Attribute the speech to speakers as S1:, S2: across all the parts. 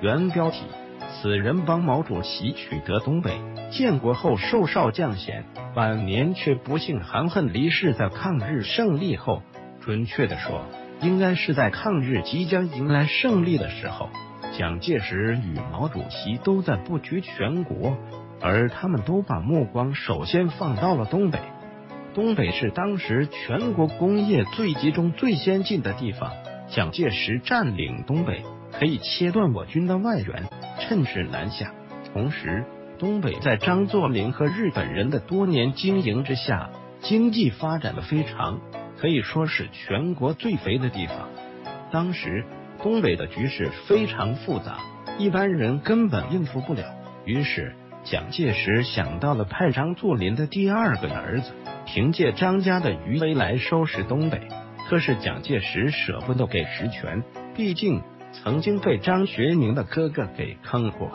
S1: 原标题：此人帮毛主席取得东北，建国后受少将衔，晚年却不幸含恨离世在抗日胜利后。准确的说，应该是在抗日即将迎来胜利的时候。蒋介石与毛主席都在布局全国，而他们都把目光首先放到了东北。东北是当时全国工业最集中、最先进的地方。蒋介石占领东北，可以切断我军的外援，趁势南下。同时，东北在张作霖和日本人的多年经营之下，经济发展的非常，可以说是全国最肥的地方。当时。东北的局势非常复杂，一般人根本应付不了。于是，蒋介石想到了派张作霖的第二个儿子，凭借张家的余威来收拾东北。可是，蒋介石舍不得给实权，毕竟曾经被张学明的哥哥给坑过。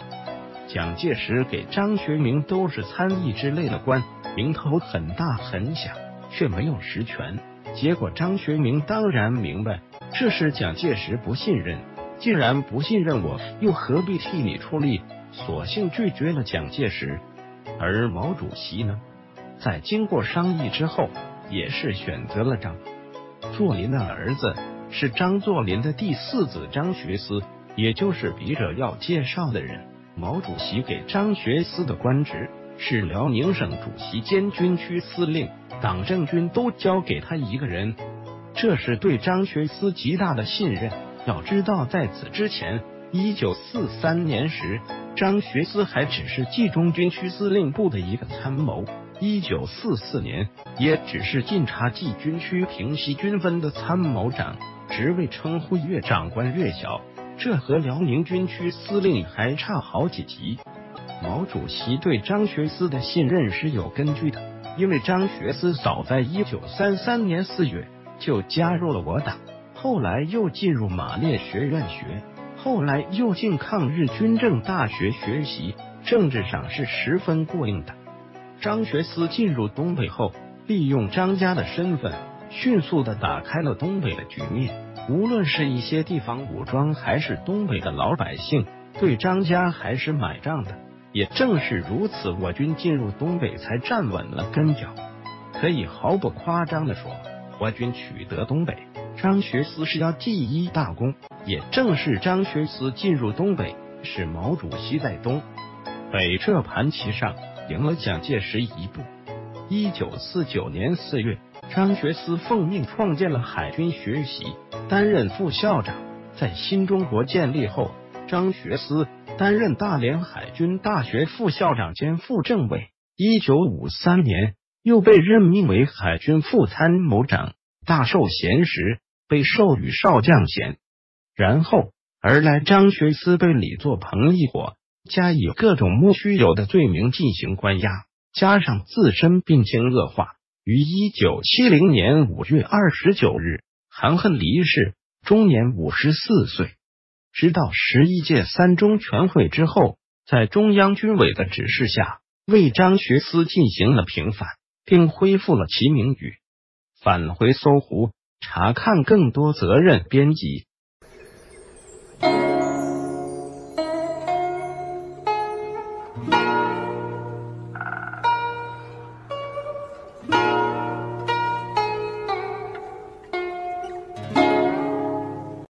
S1: 蒋介石给张学明都是参议之类的官，名头很大很响，却没有实权。结果，张学明当然明白。这是蒋介石不信任，既然不信任我，又何必替你出力？索性拒绝了蒋介石。而毛主席呢，在经过商议之后，也是选择了张作霖的儿子，是张作霖的第四子张学思，也就是笔者要介绍的人。毛主席给张学思的官职是辽宁省主席兼军区司令，党政军都交给他一个人。这是对张学思极大的信任。要知道，在此之前，一九四三年时，张学思还只是冀中军区司令部的一个参谋；一九四四年，也只是晋察冀军区平西军分的参谋长，职位称呼越长官越小，这和辽宁军区司令还差好几级。毛主席对张学思的信任是有根据的，因为张学思早在一九三三年四月。就加入了我党，后来又进入马列学院学，后来又进抗日军政大学学习，政治上是十分过硬的。张学思进入东北后，利用张家的身份，迅速的打开了东北的局面。无论是一些地方武装，还是东北的老百姓，对张家还是买账的。也正是如此，我军进入东北才站稳了根脚。可以毫不夸张的说。我军取得东北，张学思是要第一大功。也正是张学思进入东北，使毛主席在东北这盘棋上赢了蒋介石一步。一九四九年四月，张学思奉命创建了海军学习，担任副校长。在新中国建立后，张学思担任大连海军大学副校长兼副政委。一九五三年。又被任命为海军副参谋长，大授衔时被授予少将衔。然后而来，张学思被李作鹏一伙加以各种莫须有的罪名进行关押，加上自身病情恶化，于一九七零年五月二十九日含恨离世，终年五十四岁。直到十一届三中全会之后，在中央军委的指示下，为张学思进行了平反。并恢复了其名誉。返回搜狐查看更多责任编辑。